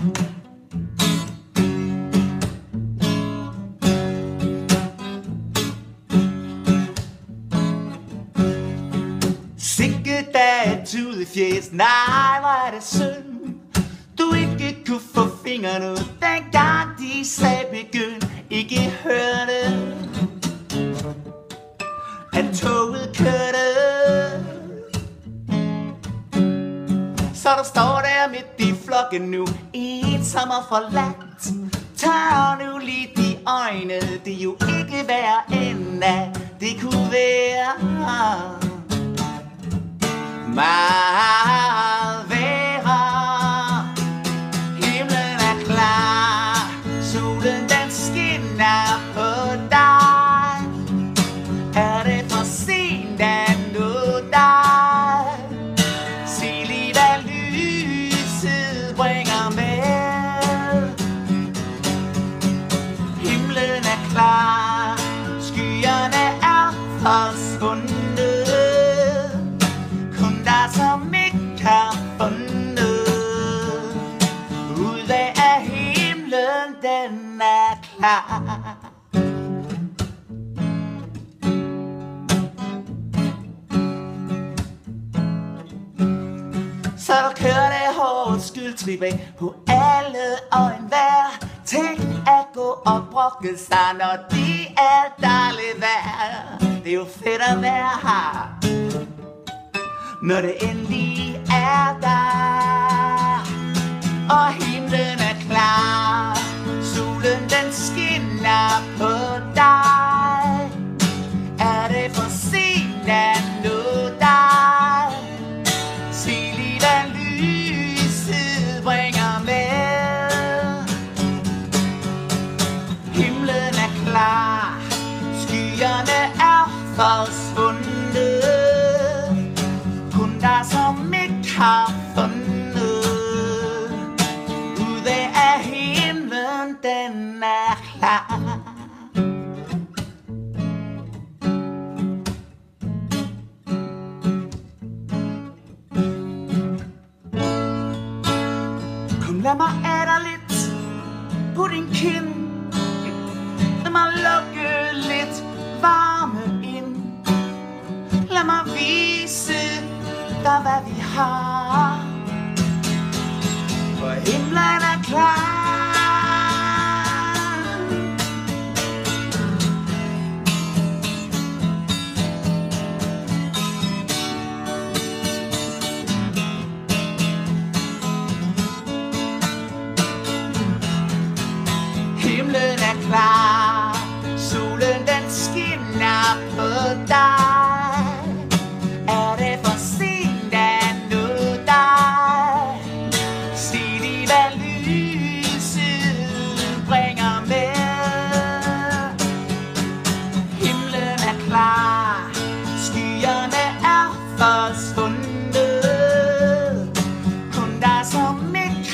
Sikke dag tude fjes, nej, hvor er det synd Du ikke kunne få fingrene ud, dengang de sagde begynd. Ikke hørte, Så der står der midt i flokken nu, ensom og forladt. Tør nu lige de øjne, det er jo ikke værd end at det kunne være. Mig klar, skyerne er forsvundet. Kun der som ikke har fundet. Ud af himlen den er klar. Så kører det hårdt skyldtrip af på alle og enhver gå og brokke sig, når de er dejligt vejr. Det er jo fedt at være her når det endelig er der. Og himlen forsvundet kun der som ikke har fundet. Ude af himlen den er klar. Kom lad mig af dig lidt på din kind. Lad mig lukke lidt varme aber wie Haar.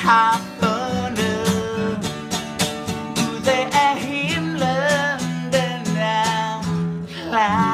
happening? Do they aim London now?